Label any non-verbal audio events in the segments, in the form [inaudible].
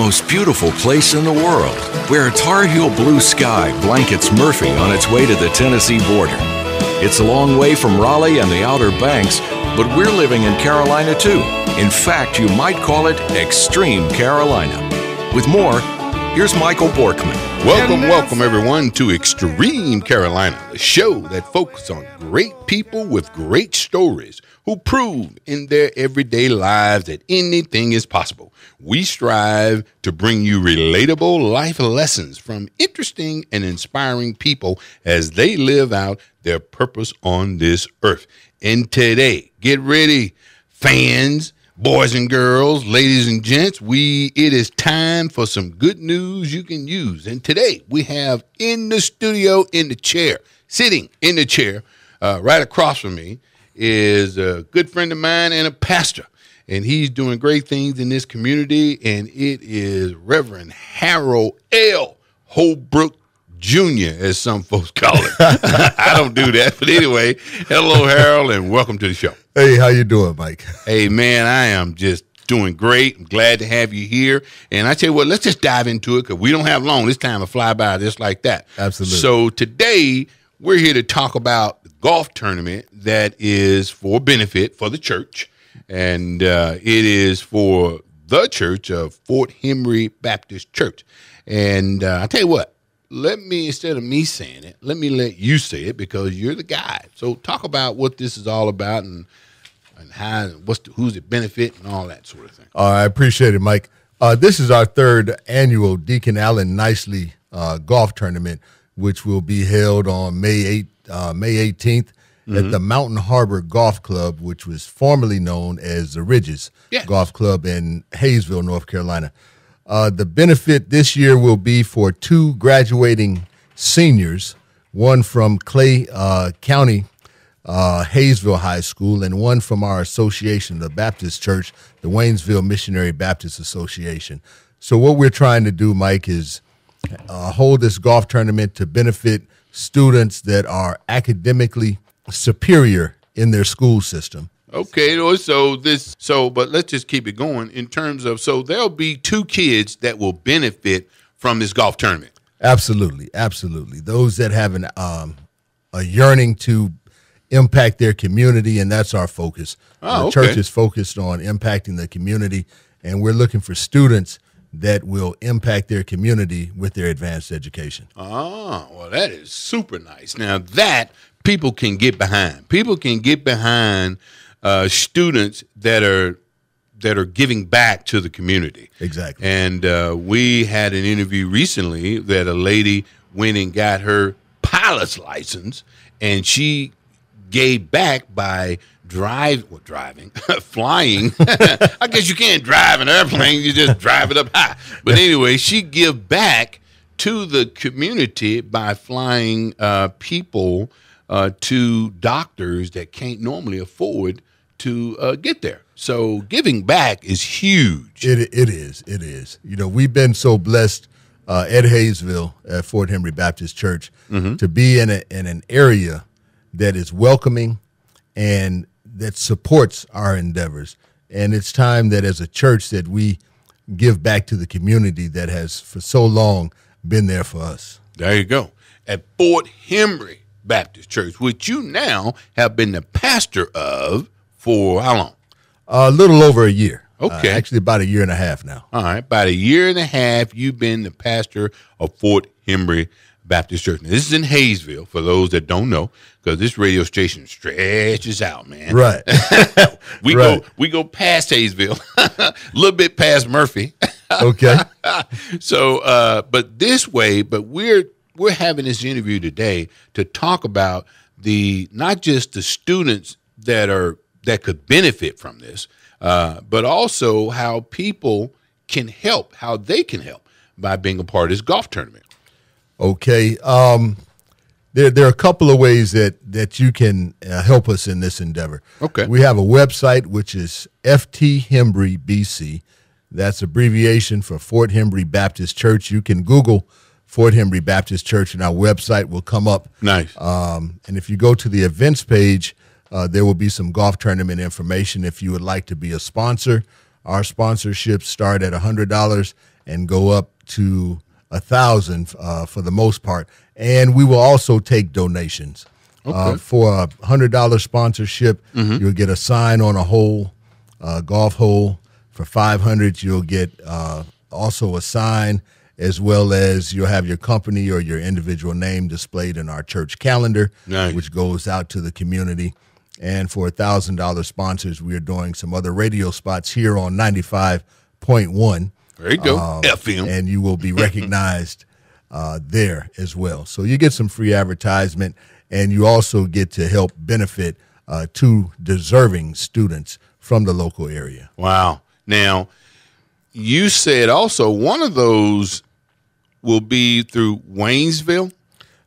most beautiful place in the world, where a Tar Heel blue sky blankets Murphy on its way to the Tennessee border. It's a long way from Raleigh and the Outer Banks, but we're living in Carolina too. In fact, you might call it Extreme Carolina. With more, here's Michael Borkman. Welcome, welcome everyone to Extreme Carolina, a show that focuses on great people with great stories who prove in their everyday lives that anything is possible. We strive to bring you relatable life lessons from interesting and inspiring people as they live out their purpose on this earth. And today, get ready, fans, boys and girls, ladies and gents, we it is time for some good news you can use. And today we have in the studio in the chair, sitting in the chair, uh, right across from me, is a good friend of mine and a pastor. And he's doing great things in this community, and it is Reverend Harold L. Holbrook Jr., as some folks call it. [laughs] I don't do that. But anyway, hello, Harold, and welcome to the show. Hey, how you doing, Mike? Hey, man, I am just doing great. I'm glad to have you here. And I tell you what, let's just dive into it because we don't have long. This time to fly by just like that. Absolutely. So today, we're here to talk about the golf tournament that is for benefit for the church. And uh, it is for the church of Fort Henry Baptist Church. And uh, I tell you what, let me instead of me saying it, let me let you say it because you're the guy. So talk about what this is all about and and how what's the, who's it benefit and all that sort of thing. Uh, I appreciate it, Mike. Uh, this is our third annual Deacon Allen Nicely uh, golf tournament, which will be held on May 8, uh, May 18th at the Mountain Harbor Golf Club, which was formerly known as the Ridges Yes. Golf Club in Hayesville, North Carolina. Uh, the benefit this year will be for two graduating seniors, one from Clay uh, County uh, Hayesville High School, and one from our association, the Baptist Church, the Waynesville Missionary Baptist Association. So, what we're trying to do, Mike, is uh, hold this golf tournament to benefit students that are academically superior in their school system. Okay, so- this so but let's just keep it going in terms of so there'll be two kids that will benefit from this golf tournament. Absolutely, absolutely. Those that have an um, a yearning to impact their community, and that's our focus. Oh, the okay. church is focused on impacting the community, and we're looking for students that will impact their community with their advanced education. Oh, well, that is super nice. Now that people can get behind. People can get behind uh, students that are that are giving back to the community. Exactly. And uh, we had an interview recently that a lady went and got her pilot's license, and she gave back by drive well, driving [laughs] flying [laughs] i guess you can't drive an airplane you just drive it up high but anyway she give back to the community by flying uh, people uh, to doctors that can't normally afford to uh, get there so giving back is huge It it is. It is. You know, we've been so blessed uh, at Hayesville at Fort Henry Baptist Church to be in a, in an area that is welcoming and that supports our endeavors. And it's time that as a church that we give back to the community that has for so long been there for us. There you go. At Fort Henry Baptist Church, which you now have been the pastor of for how long? a little over a year. Okay. Uh, actually, about a year and a half now. All right, about a year and a half, you've been the pastor of Fort Henry Baptist Church. Now, this is in Hayesville, for those that don't know, because this radio station stretches out, man. Right. [laughs] We Right. go we go past Hayesville, a [laughs] little bit past Murphy. [laughs] okay. so uh but this way but we're we're having this interview today to talk about the not just the students that are that could benefit from this uh, but also how people can help how they can help by being a part of this golf tournament Okay. Um, there, there are a couple of ways that, that you can uh, help us in this endeavor. Okay. We have a website, which is FT Hembree BC. That's abbreviation for Fort Hembree Baptist Church. You can Google Fort Hembree Baptist Church, and our website will come up. nice Um, and if you go to the events page, uh, there will be some golf tournament information if you would like to be a sponsor. Our sponsorships start at $100 and go up to a thousand uh, for the most part. And we will also take donations. Uh, for a hundred dollar sponsorship, you'll get a sign on a hole, uh, golf hole. For five hundred, you'll get uh, also a sign, as well as you'll have your company or your individual name displayed in our church calendar, Nice. which goes out to the community. And for a thousand dollar sponsors, we are doing some other radio spots here on ninety five point one There you go. Um, FM. and you will be [laughs] recognized uh, there as well. So you get some free advertisement, and you also get to help benefit uh, two deserving students from the local area. Wow. Now, you said also one of those will be through Waynesville.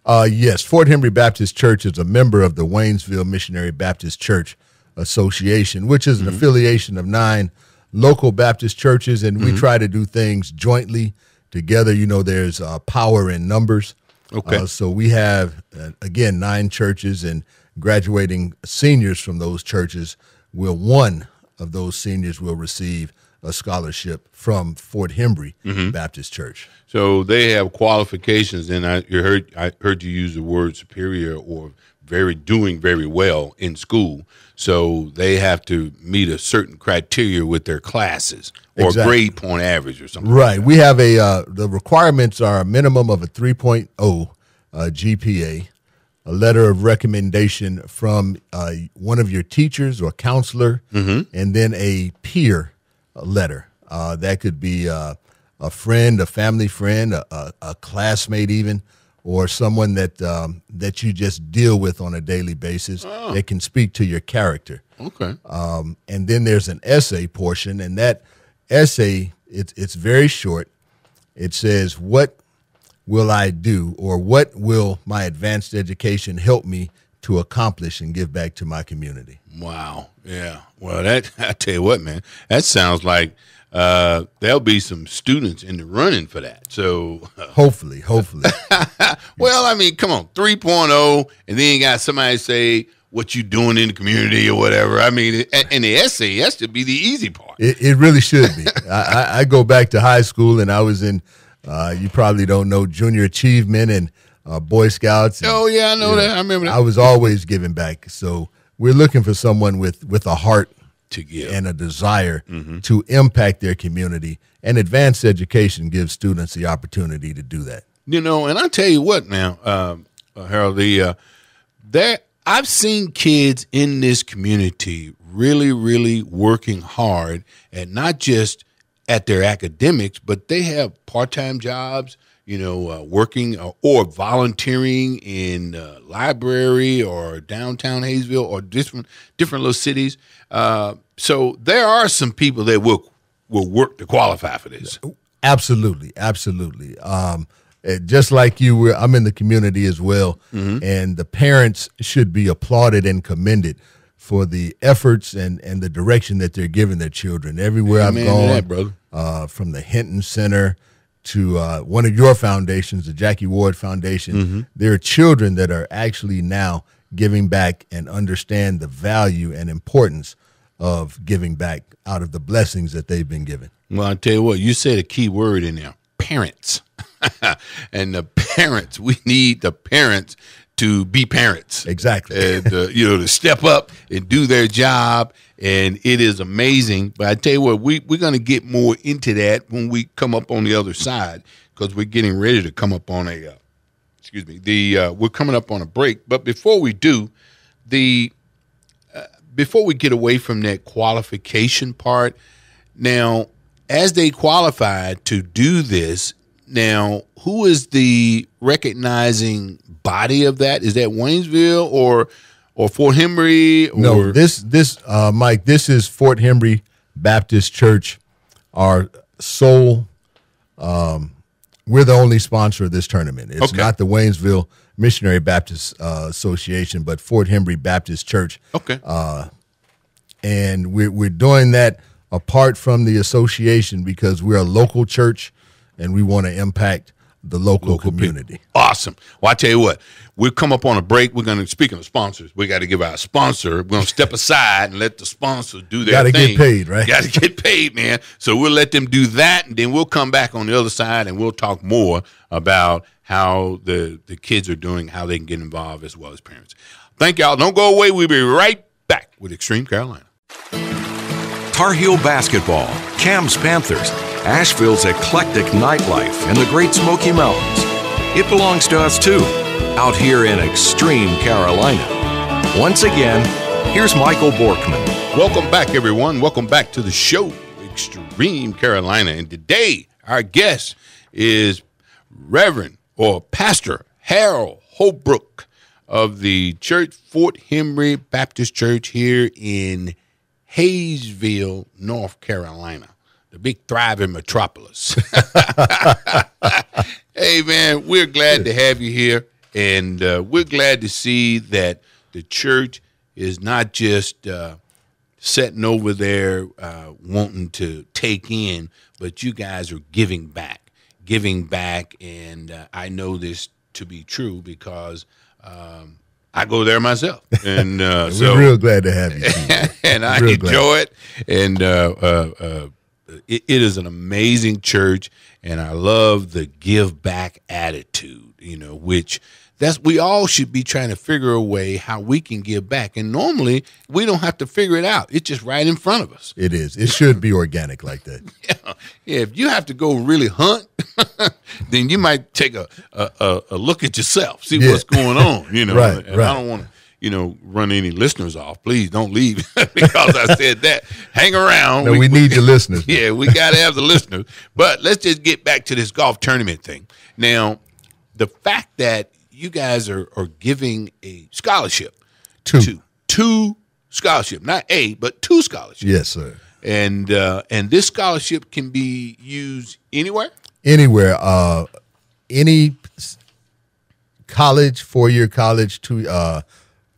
Uh, yes, Fort Henry Baptist Church is a member of the Waynesville Missionary Baptist Church Association, which is an affiliation of nine local Baptist churches, and we try to do things jointly together. You know, there's uh, power in numbers. Okay. Uh, so we have, uh, again, nine churches, and graduating seniors from those churches will, one of those seniors will receive a scholarship from Fort Henry Baptist Church. So they have qualifications, and I you heard I heard you use the word superior or very doing very well in school. So they have to meet a certain criteria with their classes or Exactly. grade point average or something. Right. We have a uh, the requirements are a minimum of a 3.0 uh, GPA, a letter of recommendation from uh, one of your teachers or counselor, and then a peer letter. Uh, that could be uh, a friend, a family friend, a, a, a classmate, even, or someone that um, that you just deal with on a daily basis. That can speak to your character Okay. um, and then there's an essay portion, and that essay it's it's very short. It says, "What will I do, or what will my advanced education help me to accomplish and give back to my community?" Wow. Yeah. Well, that [laughs] I tell you what, man, that sounds like uh, there'll be some students in the running for that. So, Hopefully, hopefully, [laughs] well, I mean, come on, 3.0, and then you got somebody say what you doing in the community or whatever. I mean, and the essay has to be the easy part. it, it really should be. I, I, I go back to high school, and I was in. Uh, you probably don't know junior achievement and uh, Boy Scouts. and- Oh yeah, I know that. I remember that. I was always giving back. So we're looking for someone with with a heart to give. and a desire to impact their community. And advanced education gives students the opportunity to do that. You know, and I tell you what now, um, uh, Harold, the uh, there I've seen kids in this community really, really working hard and not just at their academics, but they have part-time jobs. You know, uh, working uh, or volunteering in uh, library or downtown Hayesville or different different little cities. Uh, so there are some people that will will work to qualify for this. Absolutely, absolutely. Um, eh, just like you, we're, I'm in the community as well, and the parents should be applauded and commended for the efforts and, and the direction that they're giving their children. Everywhere Amen I've gone, that, brother. Uh, from the Hinton Center to uh, one of your foundations, the Jackie Ward Foundation, there are children that are actually now giving back and understand the value and importance of giving back out of the blessings that they've been given. Well, I tell you what, you said a key word in there parents. [laughs] and the parents, we need the parents to be parents. Exactly. And, uh, you know, to step up and do their job. And it is amazing. But I tell you what, we, we're going to get more into that when we come up on the other side because we're getting ready to come up on a, uh, excuse me, the uh, we're coming up on a break. But before we do, the uh, before we get away from that qualification part, now as they qualify to do this, now who is the recognizing body of that? Is that Waynesville or or Fort Henry? Or, No, this this uh, Mike, this is Fort Henry Baptist Church, our sole. Um, we're the only sponsor of this tournament. It's Okay. not the Waynesville Missionary Baptist uh, Association, but Fort Henry Baptist Church, okay, and we're we're doing that apart from the association because we're a local church, and we want to impact the local, Local people. community. Awesome. Well, I tell you what, we'll come up on a break. We're going to, speaking of sponsors, we got to give our sponsor, we're going to step aside and let the sponsors do their thing. Gotta get paid, right? Got to get paid, man. So we'll let them do that, and then we'll come back on the other side and we'll talk more about how the, the kids are doing, how they can get involved as well as parents. Thank y'all. Don't go away. We'll be right back with Extreme Carolina. Tar Heel basketball, Cam's Panthers, Asheville's eclectic nightlife, and the Great Smoky Mountains. It belongs to us too, out here in extreme Carolina. Once again, here's Michael Borkman. Welcome back, everyone. Welcome back to the show, Extreme Carolina. And today, our guest is Reverend or Pastor Harold Holbrook of the church, Fort Henry Baptist Church here in Hayesville, North Carolina, the big thriving metropolis. [laughs] hey, man, we're glad to have you here. And uh, we're glad to see that the church is not just uh, sitting over there uh, wanting to take in, but you guys are giving back, giving back. And uh, I know this to be true because um, I go there myself. [laughs] And uh, so We're real glad to have you. [laughs] And I Real glad. enjoy it. And uh, uh, uh, it, it is an amazing church, and I love the give back attitude. You know, which that's we all should be trying to figure a way how we can give back. And normally we don't have to figure it out; it's just right in front of us. It is. It should be organic like that. [laughs] Yeah, yeah if you have to go really hunt, [laughs] then you might take a a, a, a look at yourself, see Yeah. what's going on. You know, [laughs] Right, right. I don't want to, you know, run any listeners off. Please don't leave [laughs] because I said that. Hang around. No, we need your listeners. [laughs] Yeah, we got to have the listeners. But let's just get back to this golf tournament thing. Now, the fact that you guys are are giving a scholarship Two. to two scholarship, not a, but two scholarships Yes, sir. and uh, and this scholarship can be used anywhere. Anywhere, uh, any college, four year college, two uh,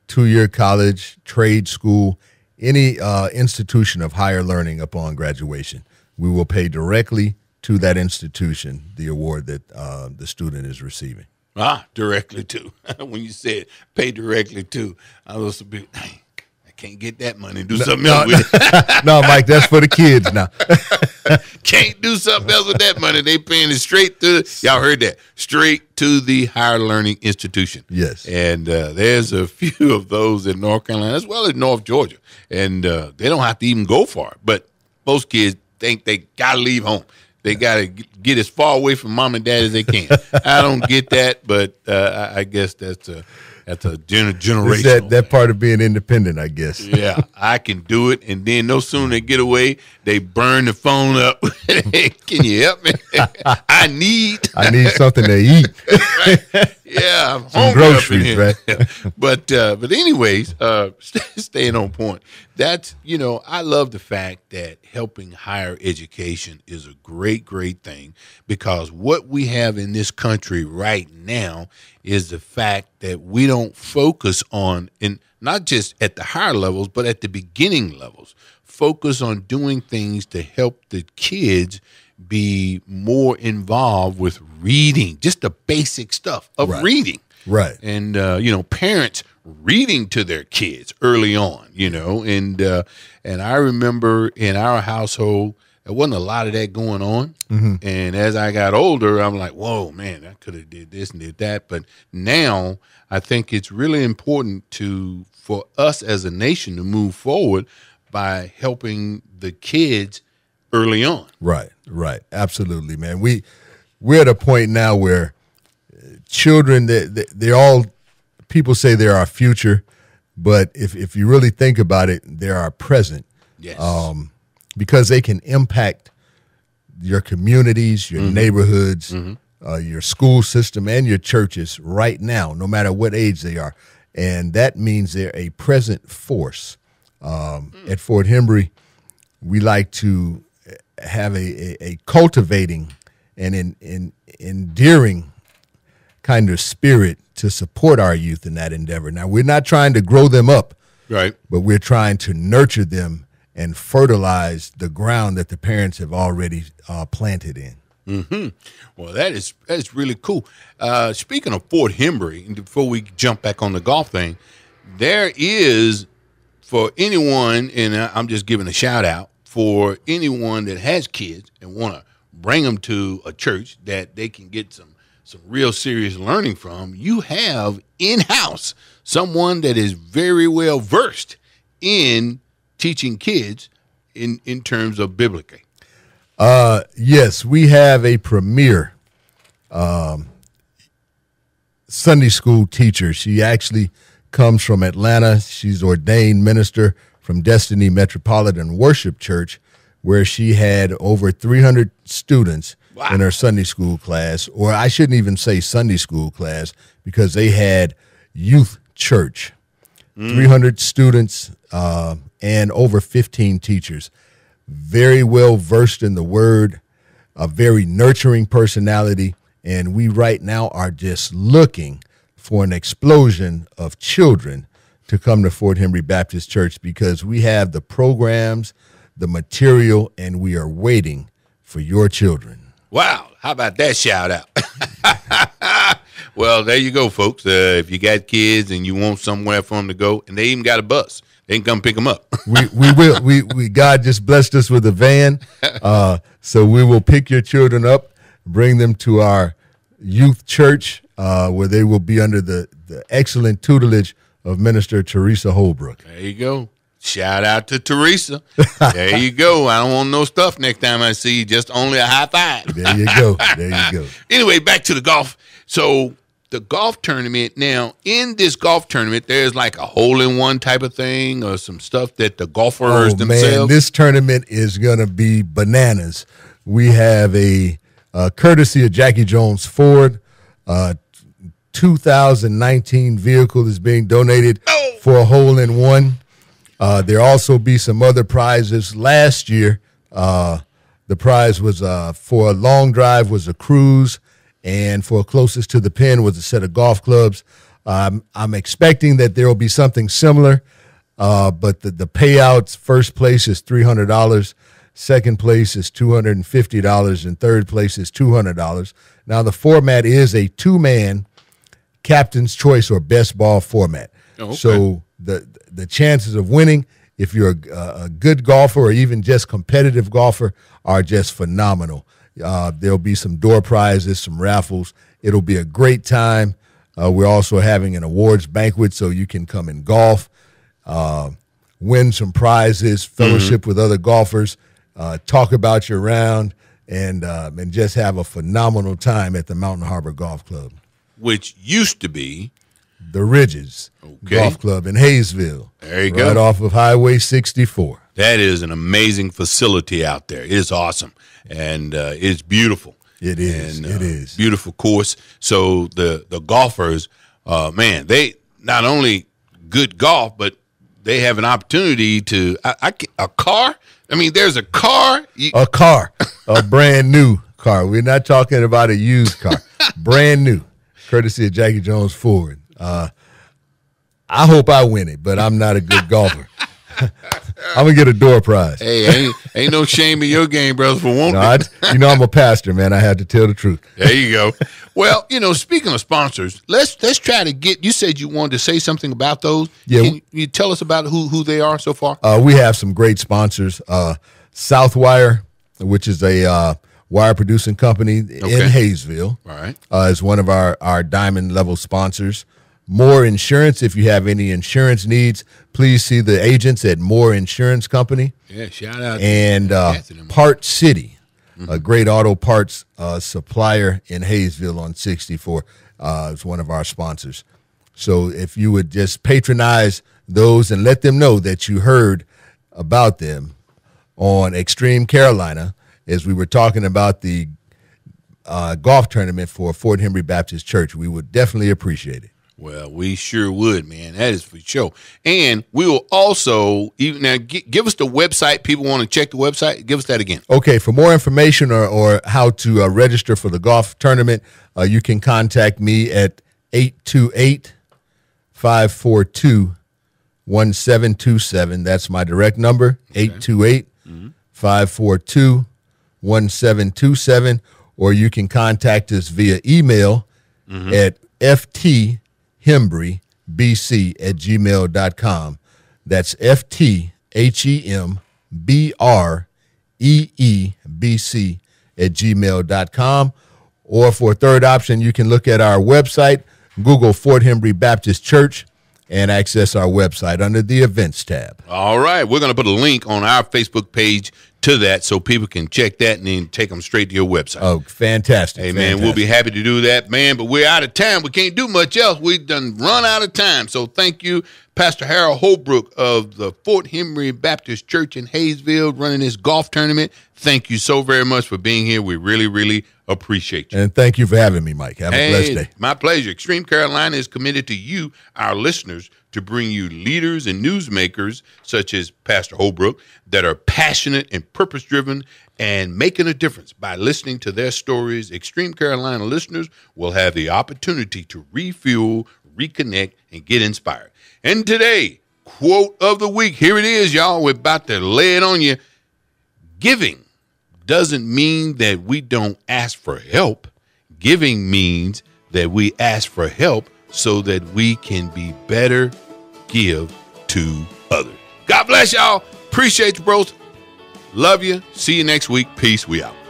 two year college, trade school, any uh, institution of higher learning upon graduation, we will pay directly to that institution the award that uh, the student is receiving. Ah, directly to. [laughs] when you said pay directly to, I was a bit. I can't get that money. Do something no, else with it. [laughs] no, Mike, that's for the kids now. [laughs] [laughs] Can't do something else with that money. They paying it straight to. Y'all heard that? Straight to the higher learning institution. Yes. And uh, there's a [laughs] few of those in North Carolina as well as North Georgia, and uh, they don't have to even go far. But most kids think they gotta leave home. They gotta get as far away from mom and dad as they can. I don't get that, but uh, I I guess that's a that's a gener- It's generational. that, that part of being independent, I guess. yeah, I can do it. And then no sooner they get away, they burn the phone up. [laughs] can you help me? [laughs] I need. I need something to eat. [laughs] yeah, I'm Some hungry up in groceries, right? [laughs] but uh, but anyways, uh, [laughs] staying on point. That's you know I love the fact that helping higher education is a great great thing because what we have in this country right now is the fact that we don't focus on and not just at the higher levels but at the beginning levels focus on doing things to help the kids be more involved with reading just the basic stuff of Right. reading Right. and uh, you know parents reading to their kids early on you know and uh, and i remember in our household there wasn't a lot of that going on and as i got older i'm like whoa man i could have did this and did that but now i think it's really important to for us as a nation to move forward by helping the kids early on. Right, right, absolutely, man. We we're at a point now where children they, they they're all people say they're our future, but if if you really think about it, they're our present. Yes. Um, because they can impact your communities, your neighborhoods, uh, your school system, and your churches right now, no matter what age they are, and that means they're a present force. Um, At Fort Henry, we like to have a, a, a cultivating and in, in, endearing kind of spirit to support our youth in that endeavor. Now, we're not trying to grow them up, right but we're trying to nurture them and fertilize the ground that the parents have already uh, planted in. Hmm. Well, that is that's really cool. Uh, speaking of Fort Henry, before we jump back on the golf thing, there is for anyone, and I'm just giving a shout out for anyone that has kids and want to bring them to a church that they can get some some real serious learning from. You have in house someone that is very well versed in teaching kids in in terms of biblically. Yes, we have a premier um, Sunday school teacher. She actually comes from Atlanta. She's ordained minister from Destiny Metropolitan Worship Church, where she had over 300 students Wow. in her Sunday school class, or I shouldn't even say Sunday school class because they had youth church. 300 students uh, and over 15 teachers. Very well versed in the word, a very nurturing personality. And we right now are just looking for an explosion of children to come to Fort Henry Baptist Church because we have the programs, the material, and we are waiting for your children. Wow, how about that shout out? [laughs] well, there you go, folks. Uh, if you got kids and you want somewhere for them to go, and they even got a bus, they can come pick them up. [laughs] we we will we we God just blessed us with a van, [laughs] uh, so we will pick your children up, bring them to our youth church, uh, where they will be under the the excellent tutelage of Minister Teresa Holbrook. there you go. Shout out to Teresa. There you go. I don't want no stuff next time I see you. Just only a high five. There you go. There you go. [laughs] anyway, back to the golf. So the golf tournament. Now, in this golf tournament, there's like a hole in one type of thing or some stuff that the golfers Oh man, this tournament is gonna be bananas. We have a uh, courtesy of Jackie Jones Ford. Uh, 2019 vehicle is being donated Oh. for a hole in one. Uh, there also be some other prizes. Last year, uh, the prize was uh, for a long drive was a cruise, and for closest to the pin was a set of golf clubs. Um, I'm expecting that there will be something similar, uh, but the, the payouts first place is three hundred dollars, second place is two hundred and fifty dollars, and third place is two hundred dollars. Now the format is a two man captain's choice or best ball format. Oh, okay. So the the chances of winning, if you're a, a good golfer or even just competitive golfer, are just phenomenal. Uh, there'll be some door prizes, some raffles. It'll be a great time. Uh, we're also having an awards banquet, so you can come and golf, uh, win some prizes, fellowship with other golfers, uh, talk about your round, and uh, and just have a phenomenal time at the Mountain Harbor Golf Club which used to be the Ridges Okay. Golf Club in Hayesville. There you right go. off of Highway 64. That is an amazing facility out there. It is awesome and uh, it's beautiful. It is. And, uh, is. beautiful course. So the the golfers, uh, man, they not only good golf, but they have an opportunity to I, I a car. I mean, there's a car. You, A car, a brand new car. We're not talking about a used car. [laughs] brand new, courtesy of Jackie Jones Ford. Uh, I hope I win it, but I'm not a good golfer. [laughs] I'm gonna get a door prize. hey, ain't, ain't no shame in your game, brothers, for wanting. No. I, you know I'm a pastor, man. I have to tell the truth. There you go. well, you know, speaking of sponsors, let's let's try to get. You said you wanted to say something about those. Yeah. Can you tell us about who who they are so far? Uh, we have some great sponsors. Uh, Southwire, which is a uh, wire producing company in Okay. Hayesville, All right. uh, is one of our, our diamond level sponsors. More Insurance, if you have any insurance needs, please see the agents at More Insurance Company Yeah. Shout out. and uh, Kathy and them. Part City, a great auto parts uh, supplier in Hayesville on 64, uh, is one of our sponsors. So if you would just patronize those and let them know that you heard about them on Extreme Carolina, as we were talking about the uh, golf tournament for Fort Henry Baptist Church, we would definitely appreciate it. Well, we sure would, man. That is for sure. And we will also even now gi- give us the website. People want to check the website. Give us that again. Okay, for more information or, or how to uh, register for the golf tournament, uh, you can contact me at 828 542 1727. That's my direct number, 828 542 1727. or you can contact us via email mm-hmm. at fthembree bc at gmail.com. That's F T H E M B R E E B C at gmail.com. Or for a third option, you can look at our website, Google Fort Hembree Baptist Church, and access our website under the events tab. All right. We're going to put a link on our Facebook page to that so people can check that and then take them straight to your website. Oh, fantastic. Hey man, we'll be happy to do that, man. But we're out of time. We can't do much else. We've done run out of time. So thank you, Pastor Harold Holbrook of the Fort Henry Baptist Church in Hayesville, running this golf tournament. Thank you so very much for being here. We really, really appreciate you. And thank you for having me, Mike. Have a blessed day. My pleasure. Extreme Carolina is committed to you, our listeners, to bring you leaders and newsmakers such as Pastor Holbrook that are passionate and purpose driven and making a difference. By listening to their stories, Extreme Carolina listeners will have the opportunity to refuel, reconnect, and get inspired. And today, quote of the week here it is, y'all. We're about to lay it on you. Giving doesn't mean that we don't ask for help. Giving means that we ask for help so that we can be better give to others. God bless y'all. Appreciate you, bros. Love you. See you next week. Peace. We out.